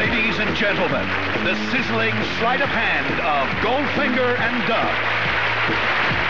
Ladies and gentlemen, the sizzling sleight of hand of Goldfinger and Dove.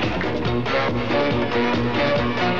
Thank you.